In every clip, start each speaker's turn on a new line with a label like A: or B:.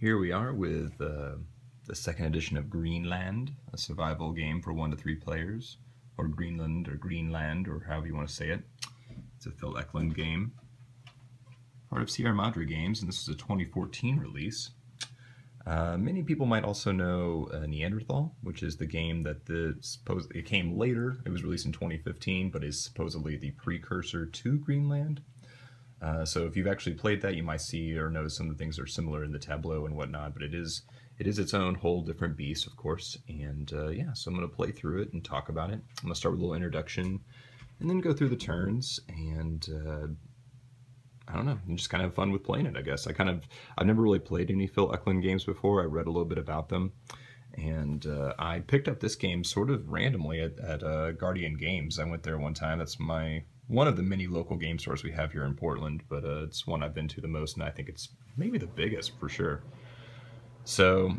A: Here we are with uh, the second edition of Greenland, a survival game for one to three players, or Greenland, or Greenland, or however you want to say it. It's a Phil Eklund game, part of Sierra Madre Games, and this is a 2014 release. Uh, many people might also know uh, Neanderthal, which is the game that the suppose it came later. It was released in 2015, but is supposedly the precursor to Greenland. Uh, so if you've actually played that, you might see or notice some of the things are similar in the tableau and whatnot. But it is it is its own whole different beast, of course. And uh, yeah, so I'm going to play through it and talk about it. I'm going to start with a little introduction, and then go through the turns. And uh, I don't know, I'm just kind of have fun with playing it. I guess I kind of I've never really played any Phil Eklund games before. I read a little bit about them. And uh, I picked up this game sort of randomly at, at uh, Guardian Games. I went there one time. That's my one of the many local game stores we have here in Portland, but uh, it's one I've been to the most, and I think it's maybe the biggest for sure. So,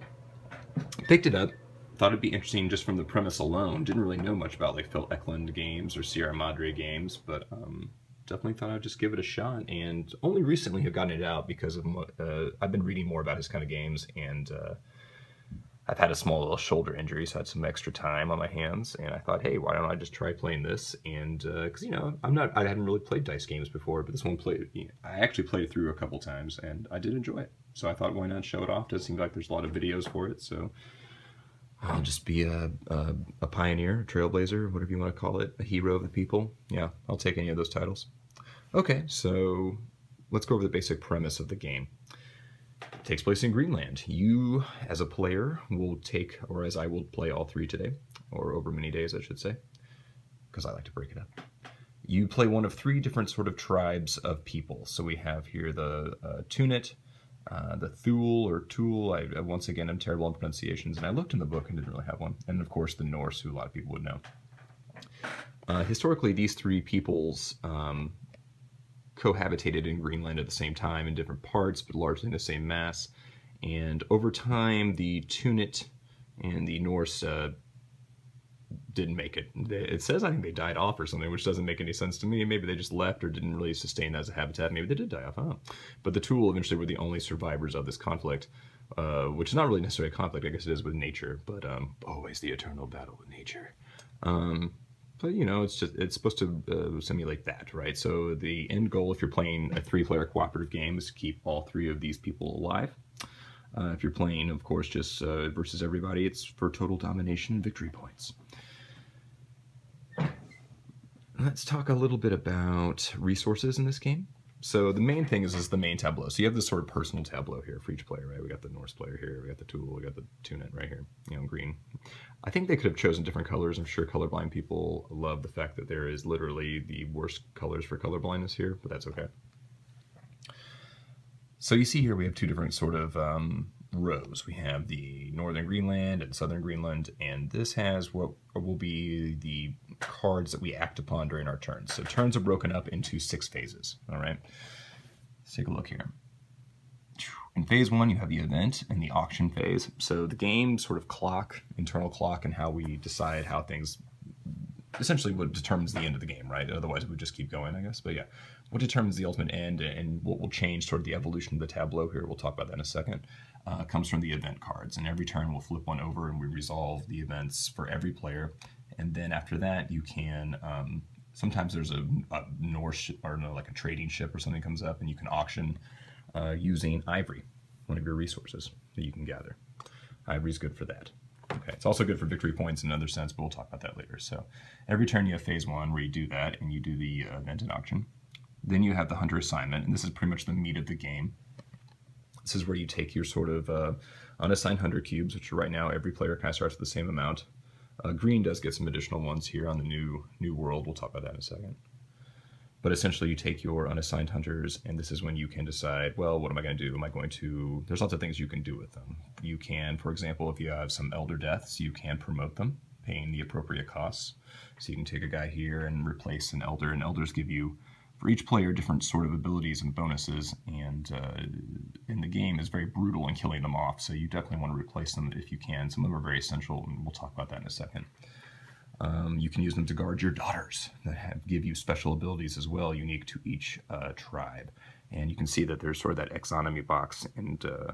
A: picked it up. Thought it'd be interesting just from the premise alone. Didn't really know much about like Phil Eklund games or Sierra Madre games, but um, definitely thought I'd just give it a shot. And only recently have gotten it out because of uh, I've been reading more about his kind of games and. Uh, I've had a small little shoulder injury, so I had some extra time on my hands, and I thought, hey, why don't I just try playing this? And because uh, you know, I'm not, I hadn't really played dice games before, but this one played, I actually played it through a couple times, and I did enjoy it. So I thought, why not show it off? Does seem like there's a lot of videos for it, so I'll just be a, a, a pioneer, a trailblazer, whatever you want to call it, a hero of the people. Yeah, I'll take any of those titles. Okay, so let's go over the basic premise of the game takes place in Greenland. You, as a player, will take, or as I will play all three today, or over many days, I should say, because I like to break it up. You play one of three different sort of tribes of people. So we have here the uh, Tunit, uh, the Thule or Tool. I, once again, I'm terrible on pronunciations, and I looked in the book and didn't really have one. And of course, the Norse, who a lot of people would know. Uh, historically, these three peoples um, cohabitated in Greenland at the same time in different parts, but largely in the same mass. And over time, the Tunit and the Norse uh, didn't make it. It says I think they died off or something, which doesn't make any sense to me. Maybe they just left or didn't really sustain as a habitat. Maybe they did die off. But the Tool eventually were the only survivors of this conflict, uh, which is not really necessarily a conflict. I guess it is with nature, but um, always the eternal battle with nature. Um, but you know, it's just it's supposed to uh, simulate that, right? So the end goal, if you're playing a three-player cooperative game, is to keep all three of these people alive. Uh, if you're playing, of course, just uh, versus everybody, it's for total domination and victory points. Let's talk a little bit about resources in this game. So the main thing is, is the main tableau. So you have this sort of personal tableau here for each player, right? We got the Norse player here, we got the Tool, we got the Tunit right here, you know, green. I think they could have chosen different colors. I'm sure colorblind people love the fact that there is literally the worst colors for colorblindness here, but that's okay. So you see here we have two different sort of um, rows. We have the northern Greenland and southern Greenland, and this has what will be the cards that we act upon during our turns. So turns are broken up into six phases, all right? Let's take a look here. In phase one, you have the event and the auction phase. So the game sort of clock, internal clock, and how we decide how things essentially what determines the end of the game, right? Otherwise, it would just keep going, I guess. But yeah, what determines the ultimate end and what will change toward the evolution of the tableau here, we'll talk about that in a second, uh, comes from the event cards. And every turn we'll flip one over and we resolve the events for every player. And then after that, you can, um, sometimes there's a, a Norse or no, like a trading ship or something comes up and you can auction uh, using ivory, one of your resources that you can gather. Ivory is good for that. Okay, it's also good for victory points in another sense, but we'll talk about that later. So every turn you have phase one where you do that and you do the uh, event and auction. Then you have the hunter assignment, and this is pretty much the meat of the game. This is where you take your sort of uh, unassigned hunter cubes, which are right now every player kind of starts with the same amount. Uh, green does get some additional ones here on the new new world. We'll talk about that in a second. But essentially, you take your unassigned hunters, and this is when you can decide, well, what am I going to do? Am I going to... There's lots of things you can do with them. You can, for example, if you have some elder deaths, you can promote them, paying the appropriate costs. So you can take a guy here and replace an elder, and elders give you, for each player, different sort of abilities and bonuses, and uh, in the game is very brutal in killing them off, so you definitely want to replace them if you can. Some of them are very essential, and we'll talk about that in a second. Um, you can use them to guard your daughters that have, give you special abilities as well, unique to each uh, tribe. And you can see that there's sort of that exonomy box, and uh,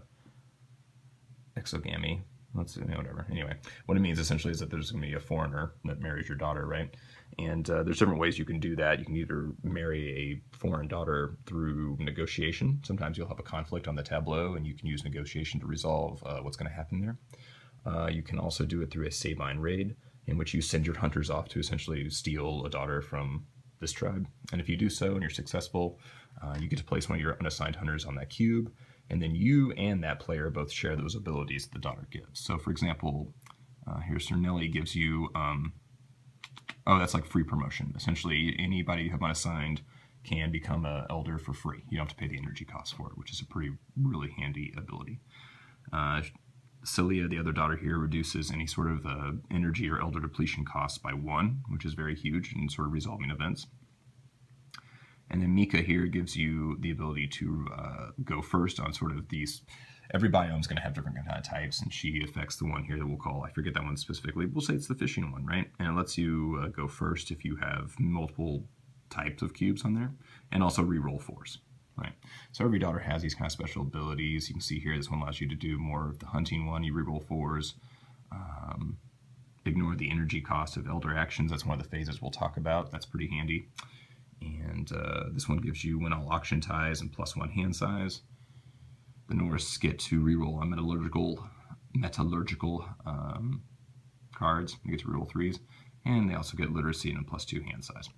A: exogamy. Let's know, whatever. Anyway, what it means essentially is that there's going to be a foreigner that marries your daughter, right? And uh, there's different ways you can do that. You can either marry a foreign daughter through negotiation. Sometimes you'll have a conflict on the tableau, and you can use negotiation to resolve uh, what's going to happen there. Uh, you can also do it through a Sabine raid, in which you send your hunters off to essentially steal a daughter from this tribe. And if you do so and you're successful, uh, you get to place one of your unassigned hunters on that cube, and then you and that player both share those abilities that the daughter gives. So, for example, uh, here Sir Nelly gives you, um, oh, that's like free promotion. Essentially, anybody you have unassigned can become an elder for free. You don't have to pay the energy cost for it, which is a pretty, really handy ability. Uh, Celia, the other daughter here, reduces any sort of uh, energy or elder depletion costs by one, which is very huge in sort of resolving events. And then Mika here gives you the ability to uh, go first on sort of these. Every biome is going to have different kind of types, and she affects the one here that we'll call, I forget that one specifically. We'll say it's the fishing one, right? And it lets you uh, go first if you have multiple types of cubes on there, and also re-roll fours, right? So every daughter has these kind of special abilities. You can see here, this one allows you to do more of the hunting one. You re-roll fours. Um, ignore the energy cost of elder actions. That's one of the phases we'll talk about. That's pretty handy. And uh, this one gives you win all auction ties and plus one hand size. The Norse get to reroll on metallurgical metallurgical um, cards. You get to reroll threes. And they also get literacy and a plus two hand size.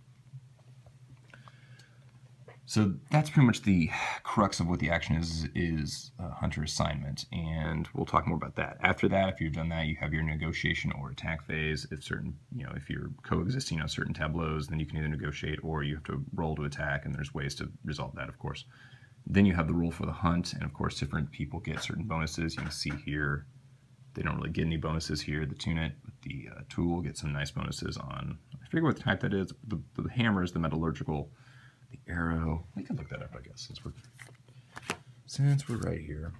A: So that's pretty much the crux of what the action is, is hunter assignment, and we'll talk more about that. After that, if you've done that, you have your negotiation or attack phase. If certain, you know, if you're coexisting on certain tableaus, then you can either negotiate or you have to roll to attack, and there's ways to resolve that, of course. Then you have the rule for the hunt, and of course, different people get certain bonuses. You can see here, they don't really get any bonuses here. The Tunit, the uh, tool, gets some nice bonuses on, I forget what type that is. The, the hammer is the metallurgical the arrow. We can look that up, I guess, since we're since we're right here.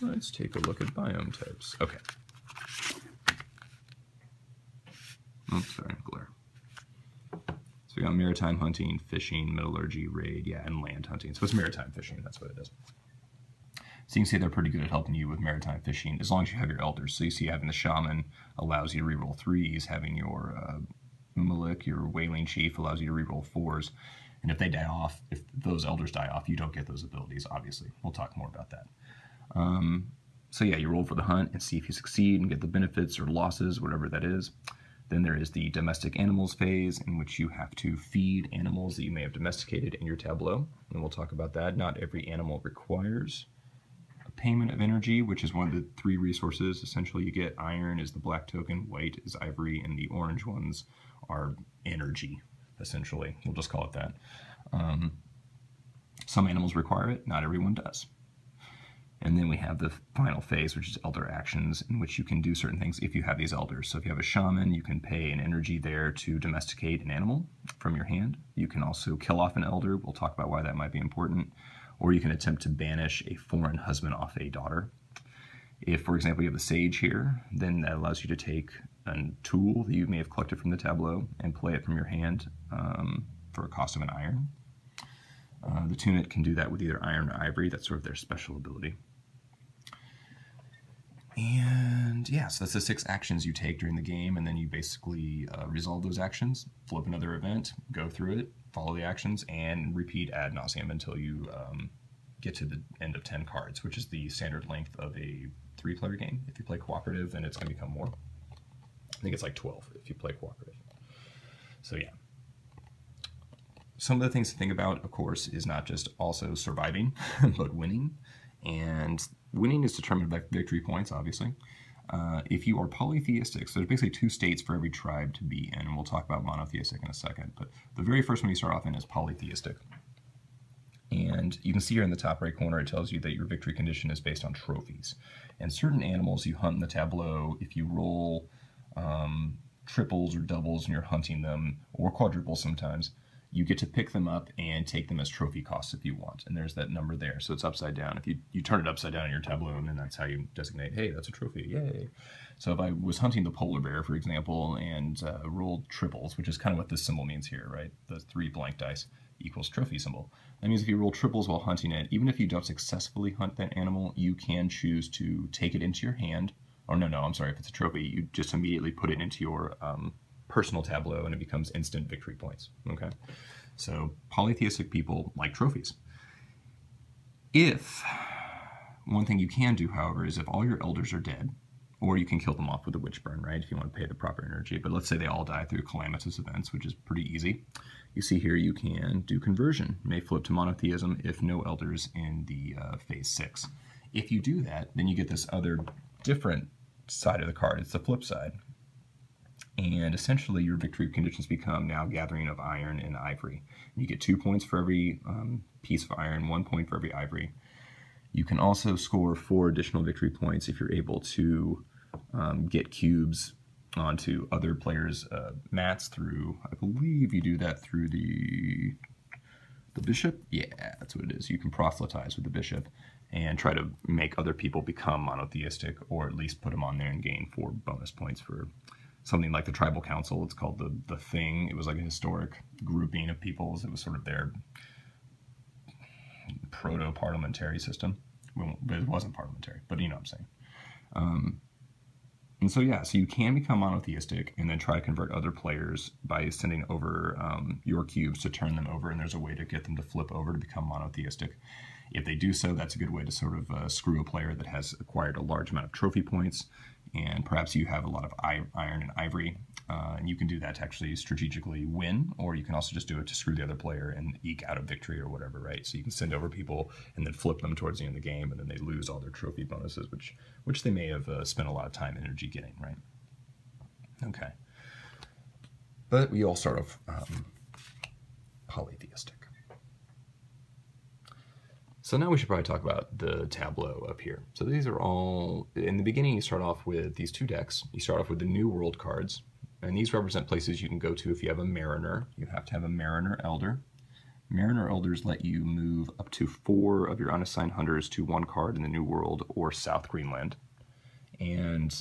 A: Let's take a look at biome types. Okay. Oops, sorry, glare. We got maritime hunting, fishing, metallurgy, raid, yeah, and land hunting. So it's maritime fishing, that's what it is. So you can see they're pretty good at helping you with maritime fishing, as long as you have your elders. So you see having the shaman allows you to reroll threes, having your uh, Malik, your Whaling Chief, allows you to reroll fours. And if they die off, if those elders die off, you don't get those abilities, obviously. We'll talk more about that. Um, so yeah, you roll for the hunt and see if you succeed and get the benefits or losses, whatever that is. Then there is the domestic animals phase, in which you have to feed animals that you may have domesticated in your tableau. And we'll talk about that. Not every animal requires a payment of energy, which is one of the three resources. Essentially, you get iron is the black token, white is ivory, and the orange ones are energy, essentially. We'll just call it that. Um, some animals require it, not everyone does. And then we have the final phase, which is elder actions, in which you can do certain things if you have these elders. So if you have a shaman, you can pay an energy there to domesticate an animal from your hand. You can also kill off an elder. We'll talk about why that might be important. Or you can attempt to banish a foreign husband off a daughter. If, for example, you have a sage here, then that allows you to take a tool that you may have collected from the tableau and play it from your hand um, for a cost of an iron. Uh, the Tunit can do that with either iron or ivory. That's sort of their special ability. And yeah, so that's the six actions you take during the game, and then you basically uh, resolve those actions, flip another event, go through it, follow the actions, and repeat ad nauseum until you um, get to the end of 10 cards, which is the standard length of a three player game. If you play cooperative, then it's going to become more. I think it's like 12 if you play cooperative. So yeah. Some of the things to think about, of course, is not just also surviving, but winning. And winning is determined by victory points, obviously. Uh, if you are polytheistic, so there's basically two states for every tribe to be in, and we'll talk about monotheistic in a second. But the very first one you start off in is polytheistic. And you can see here in the top right corner, it tells you that your victory condition is based on trophies. And certain animals you hunt in the tableau, if you roll um, triples or doubles and you're hunting them, or quadruples sometimes, you get to pick them up and take them as trophy costs if you want. And there's that number there. So it's upside down. If you, you turn it upside down in your tableau, and that's how you designate, hey, that's a trophy, yay. So if I was hunting the polar bear, for example, and uh, rolled triples, which is kind of what this symbol means here, right? The three blank dice, equals trophy symbol. That means if you roll triples while hunting it, even if you don't successfully hunt that animal, you can choose to take it into your hand. Or no, no, I'm sorry, if it's a trophy, you just immediately put it into your um, personal tableau and it becomes instant victory points. Okay? So polytheistic people like trophies. If one thing you can do, however, is if all your elders are dead, or you can kill them off with a witch burn, right? If you want to pay the proper energy. But let's say they all die through calamitous events, which is pretty easy. You see here you can do conversion. May flip to monotheism if no elders in the uh, phase six. If you do that, then you get this other different side of the card. It's the flip side. And essentially, your victory conditions become now gathering of iron and ivory. You get two points for every um, piece of iron, one point for every ivory. You can also score four additional victory points if you're able to um, get cubes onto other players' uh, mats through, I believe you do that through the the bishop. Yeah, that's what it is. You can proselytize with the bishop and try to make other people become monotheistic, or at least put them on there and gain four bonus points for something like the tribal council. It's called the the thing. It was like a historic grouping of peoples. It was sort of their proto-parliamentary system. Well, it wasn't parliamentary, but you know what I'm saying. Um, and so, yeah, so you can become monotheistic and then try to convert other players by sending over um, your cubes to turn them over, and there's a way to get them to flip over to become monotheistic. If they do so, that's a good way to sort of uh, screw a player that has acquired a large amount of trophy points, and perhaps you have a lot of iron and ivory, uh, and you can do that to actually strategically win, or you can also just do it to screw the other player and eke out a victory or whatever, right? So you can send over people and then flip them towards the end of the game, and then they lose all their trophy bonuses, which which they may have uh, spent a lot of time and energy getting, right? Okay. But we all start off um, polytheistic. So now we should probably talk about the tableau up here. So these are all, in the beginning you start off with these two decks. You start off with the New World cards, and these represent places you can go to if you have a Mariner. You have to have a Mariner Elder. Mariner Elders let you move up to four of your unassigned hunters to one card in the New World or South Greenland. And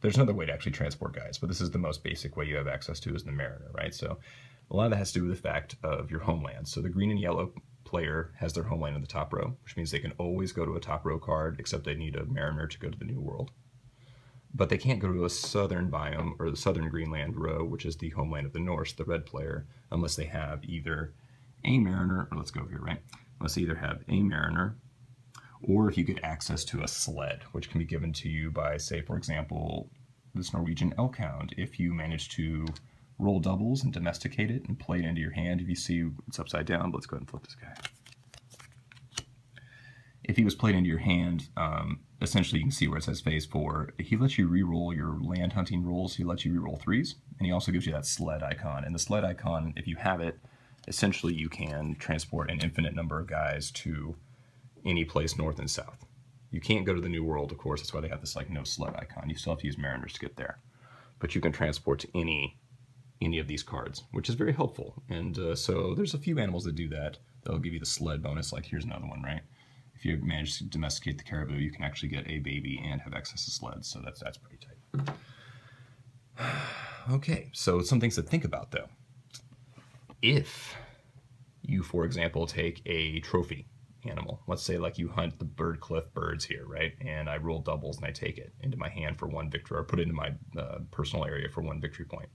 A: there's another way to actually transport guys, but this is the most basic way you have access to is the Mariner, right? So a lot of that has to do with the fact of your homeland. So the green and yellow player has their homeland in the top row, which means they can always go to a top row card, except they need a Mariner to go to the New World but they can't go to a southern biome or the southern Greenland row, which is the homeland of the Norse, the red player, unless they have either a mariner, or let's go over here, right? Let's either have a mariner, or if you get access to a sled, which can be given to you by, say, for example, this Norwegian elk hound. If you manage to roll doubles and domesticate it and play it into your hand, if you see it's upside down, let's go ahead and flip this guy if he was played into your hand, um, essentially you can see where it says phase four. He lets you re-roll your land hunting rolls. He lets you re-roll threes, and he also gives you that sled icon. And the sled icon, if you have it, essentially you can transport an infinite number of guys to any place north and south. You can't go to the New World, of course. That's why they have this like no sled icon. You still have to use Mariners to get there, but you can transport to any any of these cards, which is very helpful. And uh, so there's a few animals that do that. They'll give you the sled bonus. Like here's another one, right? if you manage to domesticate the caribou, you can actually get a baby and have access to sleds. So that's that's pretty tight. okay, so some things to think about though. If you, for example, take a trophy animal, let's say like you hunt the bird cliff birds here, right? And I roll doubles and I take it into my hand for one victory, or put it into my uh, personal area for one victory point.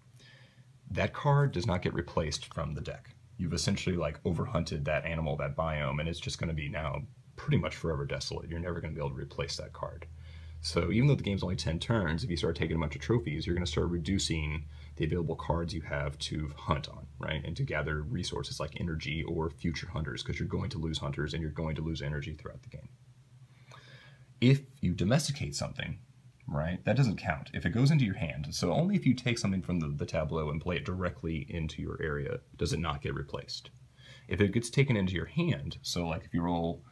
A: That card does not get replaced from the deck. You've essentially like overhunted that animal, that biome, and it's just going to be now pretty much forever desolate. You're never going to be able to replace that card. So even though the game's only 10 turns, if you start taking a bunch of trophies, you're going to start reducing the available cards you have to hunt on, right? And to gather resources like energy or future hunters, because you're going to lose hunters and you're going to lose energy throughout the game. If you domesticate something, right, that doesn't count. If it goes into your hand, so only if you take something from the, the tableau and play it directly into your area does it not get replaced. If it gets taken into your hand, so like if you roll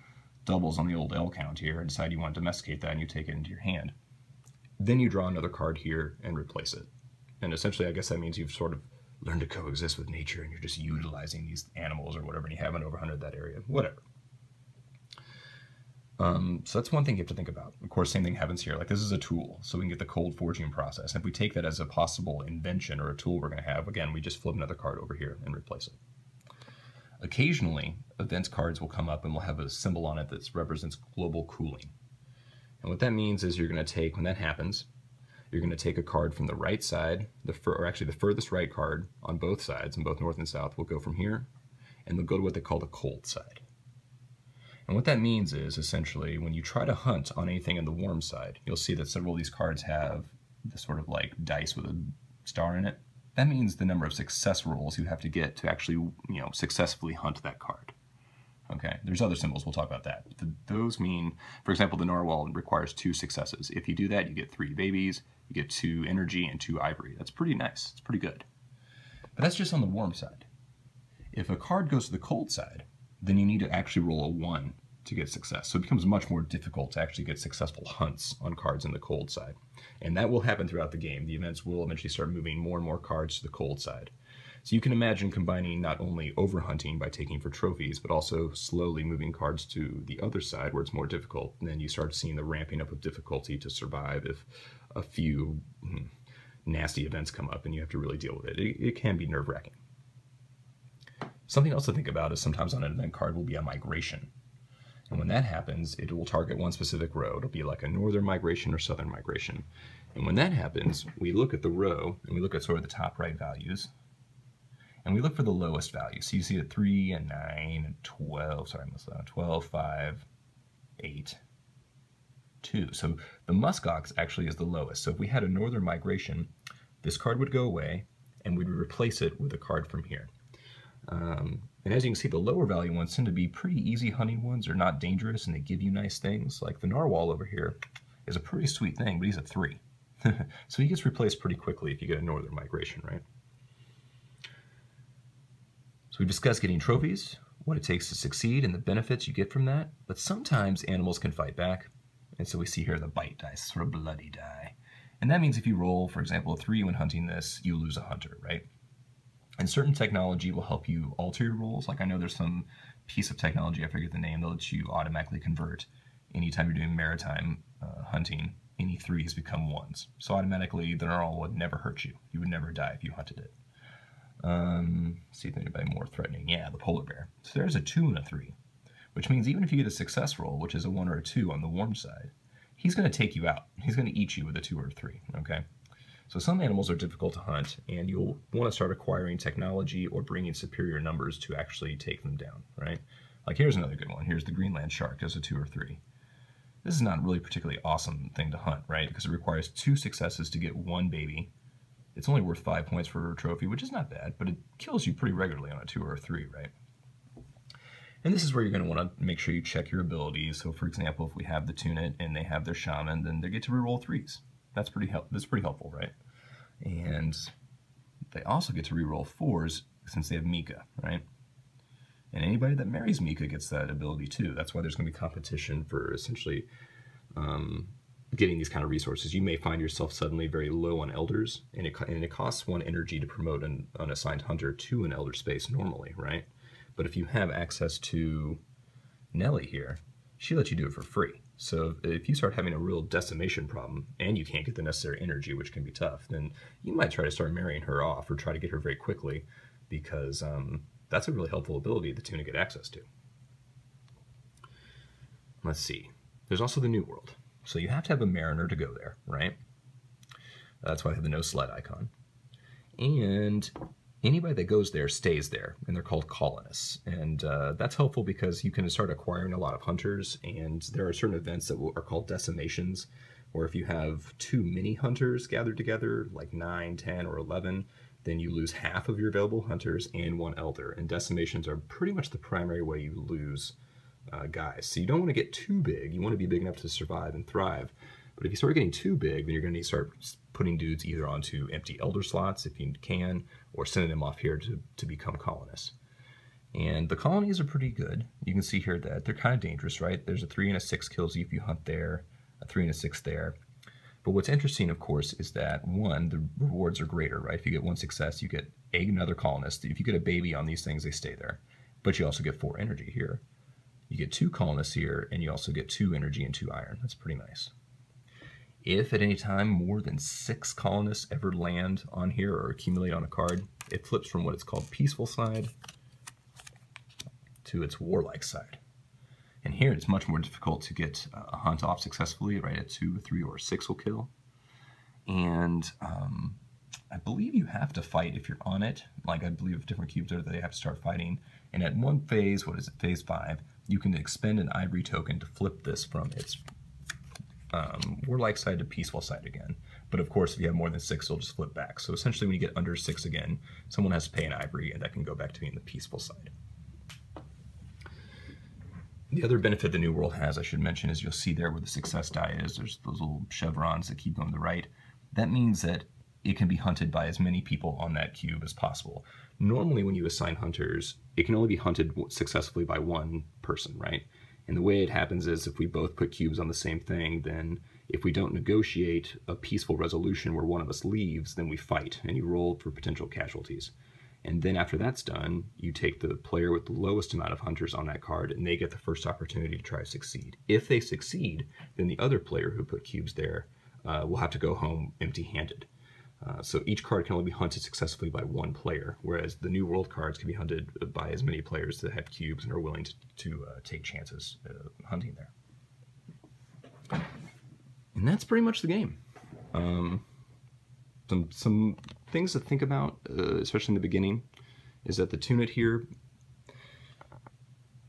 A: doubles on the old elk hound here and decide you want to domesticate that and you take it into your hand. Then you draw another card here and replace it. And essentially, I guess that means you've sort of learned to coexist with nature and you're just utilizing these animals or whatever and you haven't overhunted that area, whatever. Um, so that's one thing you have to think about. Of course, same thing happens here. Like this is a tool, so we can get the cold forging process. And if we take that as a possible invention or a tool we're going to have, again, we just flip another card over here and replace it. Occasionally, events cards will come up and we'll have a symbol on it that represents global cooling. And what that means is you're going to take, when that happens, you're going to take a card from the right side, the or actually the furthest right card on both sides, in both north and south, will go from here, and they'll go to what they call the cold side. And what that means is essentially when you try to hunt on anything in the warm side, you'll see that several of these cards have this sort of like dice with a star in it. That means the number of success rolls you have to get to actually, you know, successfully hunt that card. Okay, there's other symbols, we'll talk about that. The, those mean, for example, the narwhal requires two successes. If you do that, you get three babies, you get two energy and two ivory. That's pretty nice, it's pretty good. But that's just on the warm side. If a card goes to the cold side, then you need to actually roll a one to get success. So it becomes much more difficult to actually get successful hunts on cards in the cold side. And that will happen throughout the game. The events will eventually start moving more and more cards to the cold side. So you can imagine combining not only overhunting by taking for trophies, but also slowly moving cards to the other side where it's more difficult. And then you start seeing the ramping up of difficulty to survive if a few hmm, nasty events come up and you have to really deal with it. It, it can be nerve wracking. Something else to think about is sometimes on an event card will be a migration. And when that happens, it will target one specific row. It'll be like a northern migration or southern migration. And when that happens, we look at the row and we look at sort of the top right values and we look for the lowest value. So you see at 3 and 9 and 12, sorry, I missed that, 12, 5, 8, 2. So the muskox actually is the lowest. So if we had a northern migration, this card would go away and we'd replace it with a card from here. Um, and as you can see, the lower value ones tend to be pretty easy hunting ones. They're not dangerous and they give you nice things. Like the narwhal over here is a pretty sweet thing, but he's a 3. so he gets replaced pretty quickly if you get a northern migration, right? So we've discussed getting trophies, what it takes to succeed, and the benefits you get from that. But sometimes animals can fight back. And so we see here the bite dice, sort of bloody die. And that means if you roll, for example, a three when hunting this, you lose a hunter, right? And certain technology will help you alter your rolls. Like I know there's some piece of technology, I forget the name, that lets you automatically convert anytime you're doing maritime uh, hunting, any threes become ones. So automatically the narwhal would never hurt you. You would never die if you hunted it. Um, see if anybody more threatening. Yeah, the polar bear. So there's a two and a three, which means even if you get a success roll, which is a one or a two on the warm side, he's going to take you out. He's going to eat you with a two or a three. Okay. So some animals are difficult to hunt, and you'll want to start acquiring technology or bringing superior numbers to actually take them down. Right. Like here's another good one. Here's the Greenland shark as a two or three. This is not really particularly awesome thing to hunt, right? Because it requires two successes to get one baby it's only worth five points for a trophy, which is not bad, but it kills you pretty regularly on a two or a three, right? And this is where you're going to want to make sure you check your abilities. So, for example, if we have the Tunit and they have their Shaman, then they get to reroll threes. That's pretty help. That's pretty helpful, right? And they also get to reroll fours since they have Mika, right? And anybody that marries Mika gets that ability too. That's why there's going to be competition for essentially um, getting these kind of resources. You may find yourself suddenly very low on elders, and it, and it costs one energy to promote an unassigned hunter to an elder space normally, right? But if you have access to Nellie here, she lets you do it for free. So if you start having a real decimation problem and you can't get the necessary energy, which can be tough, then you might try to start marrying her off or try to get her very quickly because um, that's a really helpful ability the tuna get access to. Let's see. There's also the New World. So you have to have a mariner to go there, right? That's why I have the no sled icon. And anybody that goes there stays there, and they're called colonists. And uh, that's helpful because you can start acquiring a lot of hunters, and there are certain events that are called decimations, where if you have too many hunters gathered together, like 9, 10, or 11, then you lose half of your available hunters and one elder. And decimations are pretty much the primary way you lose uh, guys. So you don't want to get too big. You want to be big enough to survive and thrive. But if you start getting too big, then you're going to need to start putting dudes either onto empty elder slots if you can, or sending them off here to, to become colonists. And the colonies are pretty good. You can see here that they're kind of dangerous, right? There's a three and a six kills you if you hunt there, a three and a six there. But what's interesting, of course, is that one, the rewards are greater, right? If you get one success, you get egg another colonist. If you get a baby on these things, they stay there. But you also get four energy here. You get two colonists here, and you also get two energy and two iron. That's pretty nice. If at any time more than six colonists ever land on here or accumulate on a card, it flips from what it's called peaceful side to its warlike side. And here it's much more difficult to get a hunt off successfully, right? A two, three, or six will kill. And um, I believe you have to fight if you're on it. Like I believe different cubes are they have to start fighting. And at one phase, what is it, phase five, you can expend an ivory token to flip this from its um, warlike side to peaceful side again. But of course, if you have more than six, it'll just flip back. So essentially, when you get under six again, someone has to pay an ivory, and that can go back to being the peaceful side. The other benefit the New World has, I should mention, is you'll see there where the success die is, there's those little chevrons that keep going to the right. That means that it can be hunted by as many people on that cube as possible. Normally, when you assign hunters, it can only be hunted successfully by one person, right? And the way it happens is if we both put cubes on the same thing, then if we don't negotiate a peaceful resolution where one of us leaves, then we fight and you roll for potential casualties. And then after that's done, you take the player with the lowest amount of hunters on that card and they get the first opportunity to try to succeed. If they succeed, then the other player who put cubes there uh, will have to go home empty handed. Uh, so each card can only be hunted successfully by one player, whereas the New World cards can be hunted by as many players that have cubes and are willing to, to uh, take chances uh, hunting there. And that's pretty much the game. Um, some some things to think about, uh, especially in the beginning, is that the Tunit here,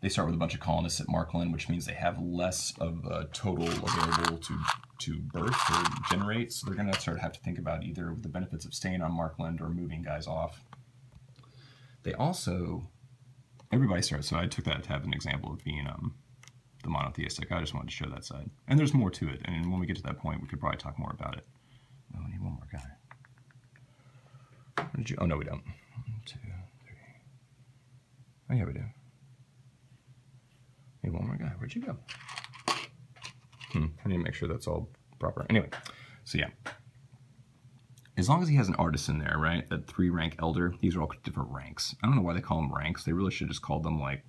A: they start with a bunch of colonists at Markland, which means they have less of a total available to to birth or generate. So they're going to start to have to think about either the benefits of staying on Markland or moving guys off. They also, everybody starts. So I took that to have an example of being um, the monotheistic. I just wanted to show that side. And there's more to it. And when we get to that point, we could probably talk more about it. Oh, we need one more guy. you? Oh, no, we don't. One, two, three. Oh, yeah, we do. Need one more guy. Where'd you go? Hmm, I need to make sure that's all proper. Anyway, so yeah. As long as he has an artisan there, right? That three rank elder, these are all different ranks. I don't know why they call them ranks. They really should just call them like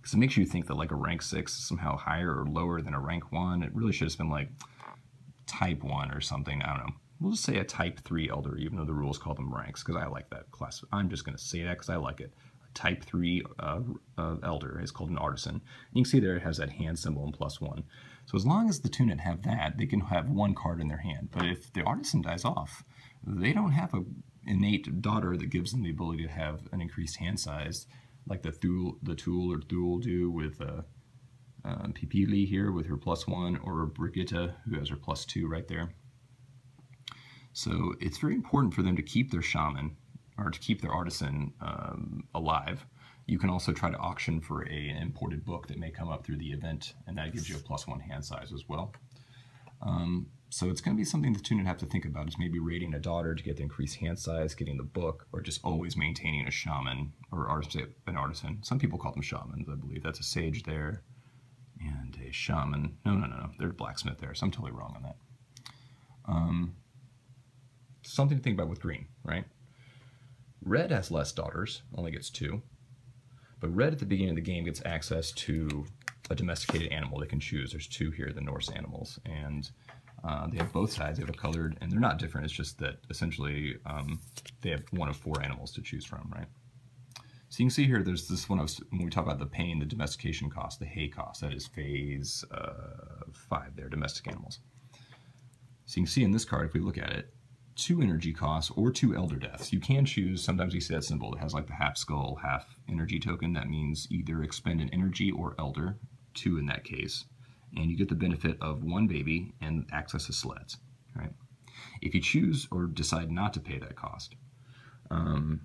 A: because it makes you think that like a rank six is somehow higher or lower than a rank one. It really should have been like type one or something. I don't know. We'll just say a type three elder, even though the rules call them ranks, because I like that class. I'm just going to say that because I like it. A type three uh, uh, elder is called an artisan. You can see there it has that hand symbol and plus one. So as long as the Tunit have that, they can have one card in their hand. But if the artisan dies off, they don't have a innate daughter that gives them the ability to have an increased hand size like the Thule, the Tool or Thule do with uh, uh, Pipili here with her plus one, or Brigitte who has her plus two right there. So it's very important for them to keep their shaman or to keep their artisan um, alive. You can also try to auction for a, an imported book that may come up through the event, and that gives you a plus one hand size as well. Um, so it's going to be something the Tunit have to think about is maybe raiding a daughter to get the increased hand size, getting the book, or just always maintaining a shaman or an artisan. Some people call them shamans, I believe. That's a sage there and a shaman. No, no, no, no. There's a blacksmith there, so I'm totally wrong on that. Um, something to think about with green, right? Red has less daughters, only gets two. But red at the beginning of the game gets access to a domesticated animal they can choose. There's two here, the Norse animals. And uh, they have both sides. They have a colored, and they're not different. It's just that essentially um, they have one of four animals to choose from, right? So you can see here, there's this one, was, when we talk about the pain, the domestication cost, the hay cost, that is phase uh, five there, domestic animals. So you can see in this card, if we look at it, two energy costs or two elder deaths. You can choose, sometimes we see that symbol that has like the half skull, half energy token. That means either expend an energy or elder, two in that case and you get the benefit of one baby and access to sleds. Right? If you choose or decide not to pay that cost, um,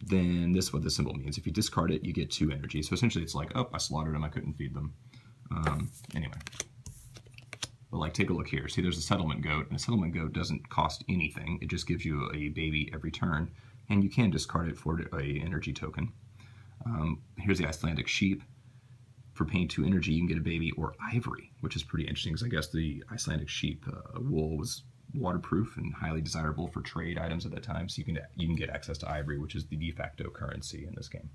A: then this is what the symbol means. If you discard it, you get two energy. So essentially, it's like, oh, I slaughtered them, I couldn't feed them. Um, anyway, but like, take a look here. See, there's a settlement goat, and a settlement goat doesn't cost anything. It just gives you a baby every turn, and you can discard it for a energy token. Um, here's the Icelandic sheep for paying two energy, you can get a baby or ivory, which is pretty interesting because I guess the Icelandic sheep uh, wool was waterproof and highly desirable for trade items at that time. So you can you can get access to ivory, which is the de facto currency in this game.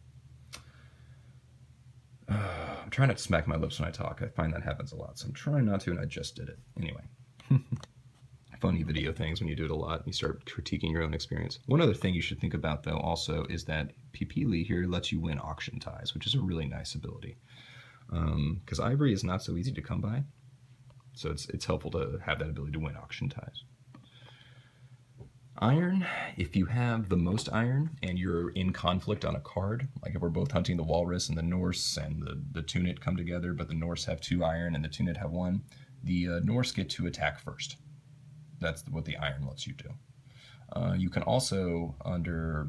A: I'm trying not to smack my lips when I talk. I find that happens a lot, so I'm trying not to, and I just did it anyway. funny video things when you do it a lot. and You start critiquing your own experience. One other thing you should think about, though, also is that Pipili here lets you win auction ties, which is a really nice ability. Because um, ivory is not so easy to come by, so it's it's helpful to have that ability to win auction ties. Iron, if you have the most iron and you're in conflict on a card, like if we're both hunting the Walrus and the Norse and the, the Tunit come together, but the Norse have two iron and the Tunit have one, the uh, Norse get to attack first. That's what the iron lets you do. Uh, you can also, under,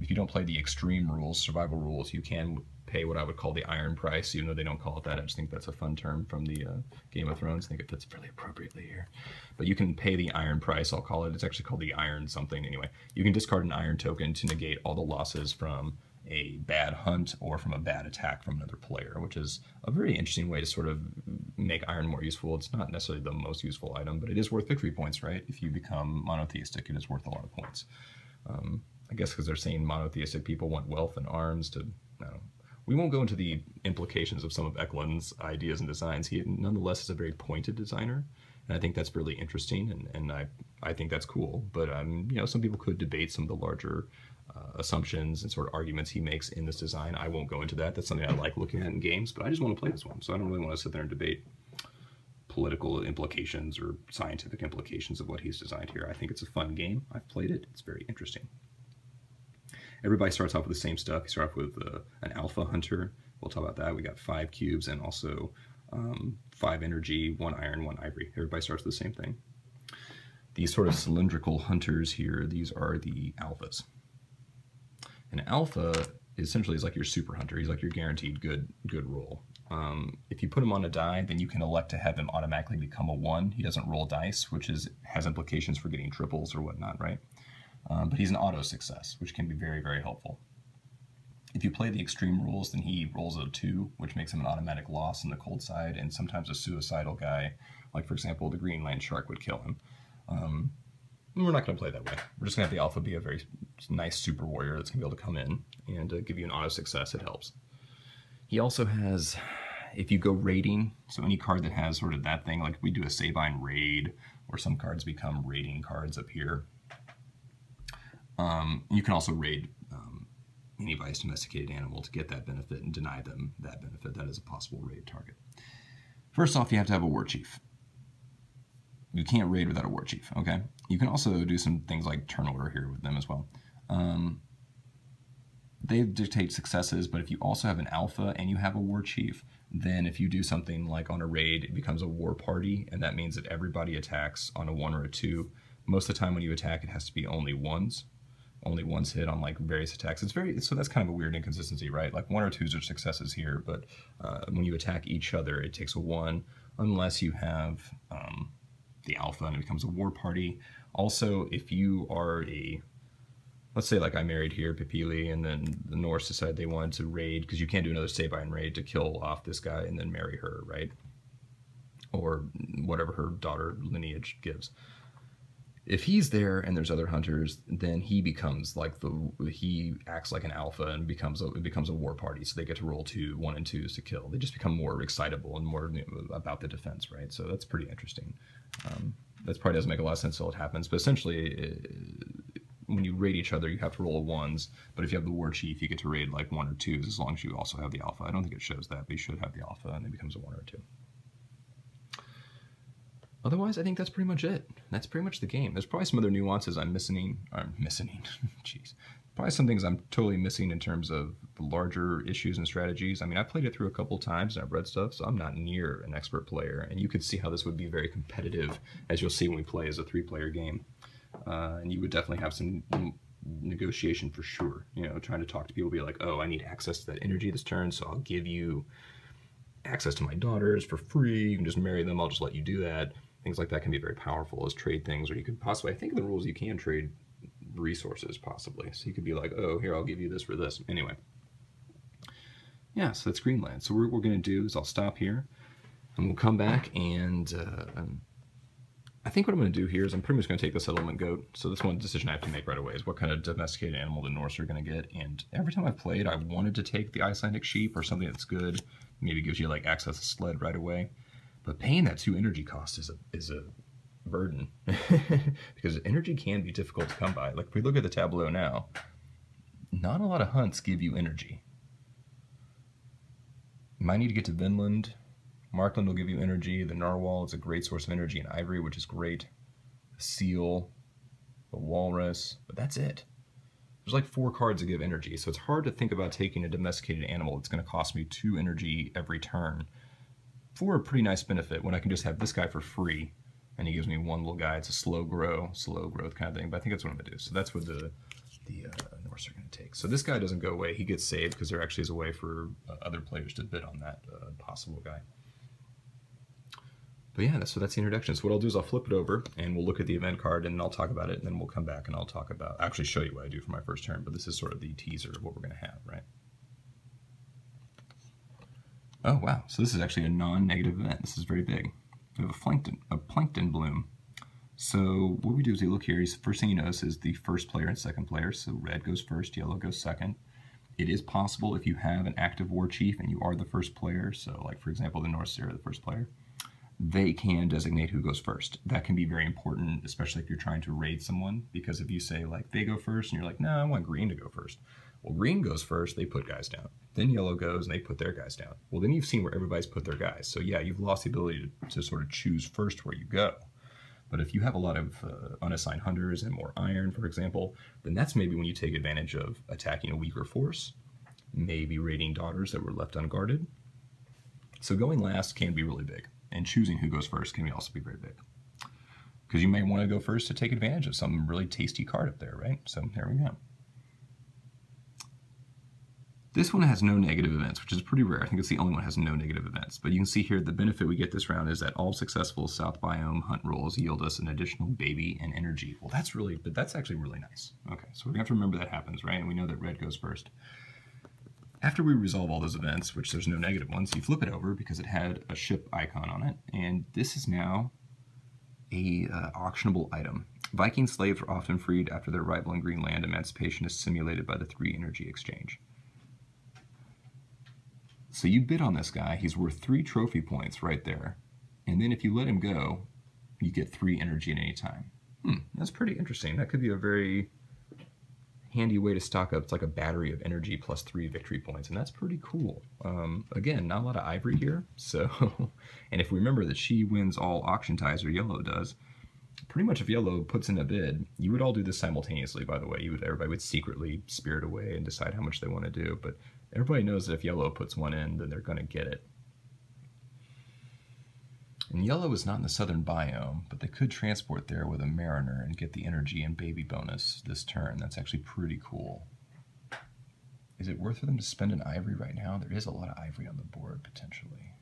A: if you don't play the extreme rules, survival rules, you can pay what I would call the iron price, even though they don't call it that. I just think that's a fun term from the uh, Game of Thrones. I think it fits really appropriately here. But you can pay the iron price, I'll call it. It's actually called the iron something anyway. You can discard an iron token to negate all the losses from a bad hunt or from a bad attack from another player, which is a very interesting way to sort of make iron more useful. It's not necessarily the most useful item, but it is worth victory points, right? If you become monotheistic, it is worth a lot of points. Um, I guess because they're saying monotheistic people want wealth and arms to, I don't know, we won't go into the implications of some of Eklund's ideas and designs. He nonetheless is a very pointed designer, and I think that's really interesting, and, and I, I think that's cool. But um, you know, some people could debate some of the larger uh, assumptions and sort of arguments he makes in this design. I won't go into that. That's something I like looking at in games, but I just want to play this one, so I don't really want to sit there and debate political implications or scientific implications of what he's designed here. I think it's a fun game. I've played it. It's very interesting. Everybody starts off with the same stuff. You start off with uh, an alpha hunter. We'll talk about that. We got five cubes and also um, five energy, one iron, one ivory. Everybody starts with the same thing. These sort of cylindrical hunters here, these are the alphas. An alpha essentially is like your super hunter. He's like your guaranteed good good roll. Um, if you put him on a die, then you can elect to have him automatically become a one. He doesn't roll dice, which is has implications for getting triples or whatnot, right? Um, but he's an auto success, which can be very, very helpful. If you play the extreme rules, then he rolls a two, which makes him an automatic loss on the cold side, and sometimes a suicidal guy, like for example, the Greenland Shark would kill him. Um, we're not going to play that way. We're just going to have the Alpha be a very nice super warrior that's going to be able to come in and uh, give you an auto success. It helps. He also has, if you go raiding, so any card that has sort of that thing, like we do a Sabine raid, or some cards become raiding cards up here, um, you can also raid um, any vice domesticated animal to get that benefit and deny them that benefit. That is a possible raid target. First off, you have to have a war chief. You can't raid without a war chief, okay? You can also do some things like turn order here with them as well. Um, they dictate successes, but if you also have an alpha and you have a war chief, then if you do something like on a raid, it becomes a war party, and that means that everybody attacks on a one or a two. Most of the time when you attack, it has to be only ones only once hit on like various attacks. It's very so that's kind of a weird inconsistency, right? Like one or twos are successes here, but uh, when you attack each other, it takes a one unless you have um, the alpha and it becomes a war party. Also, if you are a let's say like I married here Pipili, and then the Norse decided they wanted to raid because you can't do another Sabine raid to kill off this guy and then marry her, right? Or whatever her daughter lineage gives if he's there and there's other hunters, then he becomes like the he acts like an alpha and becomes a it becomes a war party. So they get to roll two one and twos to kill. They just become more excitable and more about the defense, right? So that's pretty interesting. Um, that probably doesn't make a lot of sense until it happens, but essentially. It, when you raid each other, you have to roll ones. But if you have the war chief, you get to raid like one or twos as long as you also have the alpha. I don't think it shows that, but you should have the alpha, and it becomes a one or two. Otherwise, I think that's pretty much it. That's pretty much the game. There's probably some other nuances I'm missing. Or missing. Jeez. Probably some things I'm totally missing in terms of the larger issues and strategies. I mean, I played it through a couple times and I've read stuff, so I'm not near an expert player. And you could see how this would be very competitive, as you'll see when we play as a three-player game. Uh, and you would definitely have some negotiation for sure. You know, trying to talk to people, be like, "Oh, I need access to that energy this turn, so I'll give you." access to my daughters for free. You can just marry them. I'll just let you do that things like that can be very powerful as trade things, or you could possibly, I think the rules you can trade resources possibly. So you could be like, oh, here, I'll give you this for this. Anyway. Yeah, so that's Greenland. So what we're going to do is I'll stop here, and we'll come back, and uh, um, I think what I'm going to do here is I'm pretty much going to take the settlement goat. So this one decision I have to make right away is what kind of domesticated animal the Norse are going to get. And every time I've played, I wanted to take the Icelandic sheep or something that's good, maybe gives you like access to sled right away. But paying that two energy cost is a is a burden because energy can be difficult to come by. Like if we look at the tableau now, not a lot of hunts give you energy. You might need to get to Vinland. Markland will give you energy. The narwhal is a great source of energy, and ivory, which is great. The seal, the walrus, but that's it. There's like four cards that give energy, so it's hard to think about taking a domesticated animal that's going to cost me two energy every turn for a pretty nice benefit when I can just have this guy for free and he gives me one little guy. It's a slow grow, slow growth kind of thing, but I think that's what I'm to do. So that's what the the uh, Norse are to take. So this guy doesn't go away. He gets saved because there actually is a way for uh, other players to bid on that uh, possible guy. But yeah, that's, so that's the introduction. So what I'll do is I'll flip it over and we'll look at the event card and I'll talk about it and then we'll come back and I'll talk about, actually show you what I do for my first turn, but this is sort of the teaser of what we're going to have, right? Oh wow, so this is actually a non-negative event. This is very big. We have a plankton, a plankton bloom. So what we do is we look here, first thing you notice is the first player and second player. So red goes first, yellow goes second. It is possible if you have an active war chief and you are the first player, so like for example the Norse are the first player, they can designate who goes first. That can be very important, especially if you're trying to raid someone, because if you say like they go first and you're like, no, I want green to go first. Well, green goes first, they put guys down. Then yellow goes and they put their guys down. Well, then you've seen where everybody's put their guys. So yeah, you've lost the ability to, to sort of choose first where you go. But if you have a lot of uh, unassigned hunters and more iron, for example, then that's maybe when you take advantage of attacking a weaker force, maybe raiding daughters that were left unguarded. So going last can be really big, and choosing who goes first can also be very big. Because you may want to go first to take advantage of some really tasty card up there, right? So there we go. This one has no negative events, which is pretty rare. I think it's the only one that has no negative events. But you can see here the benefit we get this round is that all successful South Biome hunt rolls yield us an additional baby and energy. Well, that's really, but that's actually really nice. Okay, so we have to remember that happens, right? And we know that red goes first. After we resolve all those events, which there's no negative ones, you flip it over because it had a ship icon on it. And this is now a uh, auctionable item. Viking slaves are often freed after their arrival in Greenland. Emancipation is simulated by the three energy exchange. So you bid on this guy, he's worth three trophy points right there. And then if you let him go, you get three energy at any time. Hmm, that's pretty interesting. That could be a very handy way to stock up. It's like a battery of energy plus three victory points, and that's pretty cool. Um, again, not a lot of ivory here, so, and if we remember that she wins all auction ties, or yellow does, pretty much if yellow puts in a bid, you would all do this simultaneously, by the way. You would, everybody would secretly spirit away and decide how much they want to do, but Everybody knows that if yellow puts one in, then they're going to get it. And yellow is not in the southern biome, but they could transport there with a mariner and get the energy and baby bonus this turn. That's actually pretty cool. Is it worth for them to spend an ivory right now? There is a lot of ivory on the board, potentially.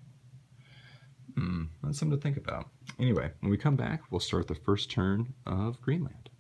A: Hmm, that's something to think about. Anyway, when we come back, we'll start the first turn of Greenland.